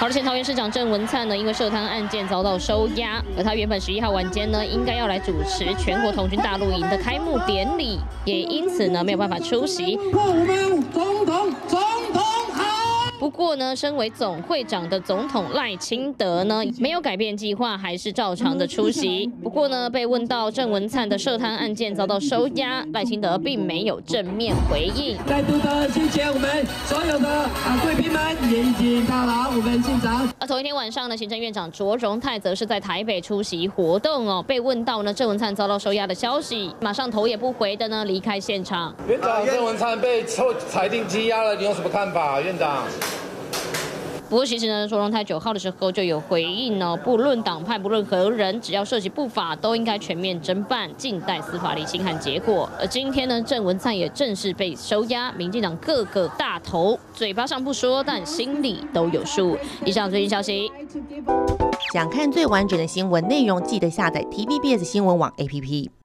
好的，前桃园市长郑文灿呢，因为涉贪案件遭到收押，而他原本十一号晚间呢，应该要来主持全国童军大陆营的开幕典礼，也因此呢，没有办法出席。不过呢，身为总会长的总统赖清德呢，没有改变计划，还是照常的出席。不过呢，被问到郑文灿的涉贪案件遭到收押，赖清德并没有正面回应。在度的谢谢我们所有的啊贵宾们，也已经到了我们现场。而同一天晚上呢，行政院长卓荣泰则是在台北出席活动哦，被问到呢郑文灿遭到收押的消息，马上头也不回的呢离开现场。院长，郑文灿被抽裁定羁押了，你有什么看法？院长？不过其实呢，卓荣泰九号的时候就有回应哦，不论党派，不论何人，只要涉及不法，都应该全面侦办，静待司法理清和结果。而今天呢，郑文灿也正式被收押，民进党各个大头嘴巴上不说，但心里都有数。以上最新消息。想看最完整的新闻内容，记得下载 TVBS 新闻网 APP。